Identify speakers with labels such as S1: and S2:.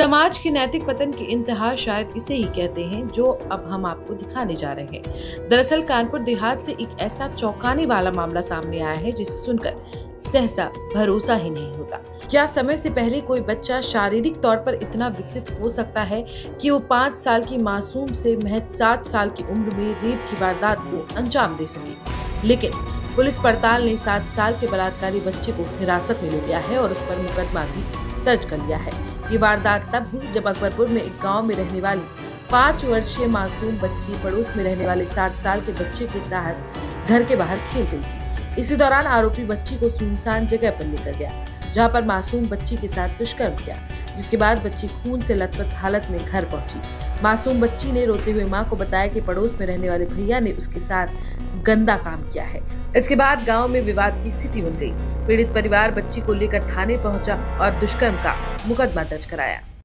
S1: समाज के नैतिक पतन की इंतहा शायद इसे ही कहते हैं, जो अब हम आपको दिखाने जा रहे हैं। दरअसल कानपुर देहात से एक ऐसा चौंकाने वाला मामला सामने आया है, जिसे सुनकर सहसा भरोसा ही नहीं होता। क्या समय से पहले कोई बच्चा शारीरिक तौर पर इतना विकसित हो सकता है कि वो पाँच साल की मासूम से महज सात साल की उम्र में रेप की वारदात को अंजाम दे सके? लेकिन पुलिस पड़ताल ने सात साल के बलात्कारी बच्चे को हिरासत में ले लिया है और उस पर मुकदमा भी दर्ज कर लिया है। ये वारदात तब हुई जब अकबरपुर में एक गाँव में रहने वाली पाँच वर्षीय मासूम बच्ची पड़ोस में रहने वाले सात साल के बच्चे के साथ घर के बाहर खेल रही थी। इसी दौरान आरोपी बच्ची को सुनसान जगह पर लेकर गया, जहाँ पर मासूम बच्ची के साथ दुष्कर्म किया। जिसके बाद बच्ची खून से लथपथ हालत में घर पहुँची। मासूम बच्ची ने रोते हुए माँ को बताया कि पड़ोस में रहने वाले भैया ने उसके साथ गंदा काम किया है। इसके बाद गाँव में विवाद की स्थिति बन गई। पीड़ित परिवार बच्ची को लेकर थाने पहुँचा और दुष्कर्म का मुकदमा दर्ज कराया।